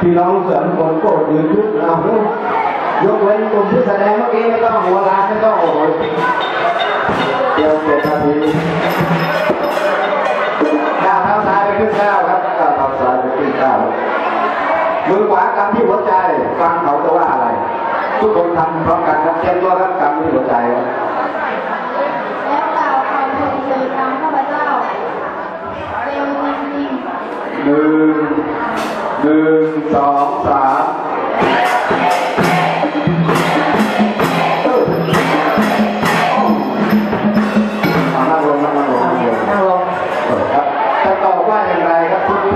พี่น้องเสือทุกคนกรธยืนชุดเอายกเว้นกลุ่มที่แสดงเมื่อกี้ไม่ต้องหัวล้านไม่ต้องโอ้โหเดี๋ยวเจ็ดนาทีก้าวเท้าซ้ายไปขึ้นเก้าครับก้าวเท้าซ้ายไปขึ้นเก้ามือขวากำที่หัวใจฟังเขาจะว่าอะไร ทุกคนทำพร้อมกันครับเตรียมตัวครับกำที่หัวใจค หนึ่งสองสามนั่งลงนั่งลงนั่งลงครัตอบว่าอย่างไรครับ